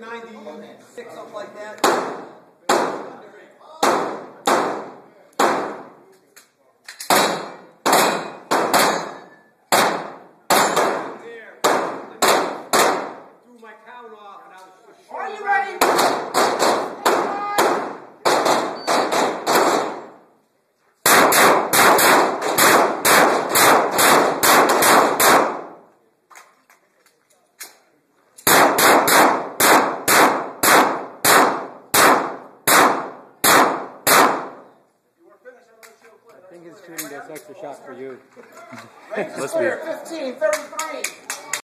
96, something like that. Threw my count off and I was just Are you ready? I think he's shooting this extra shot for you. Clear, 15, 33.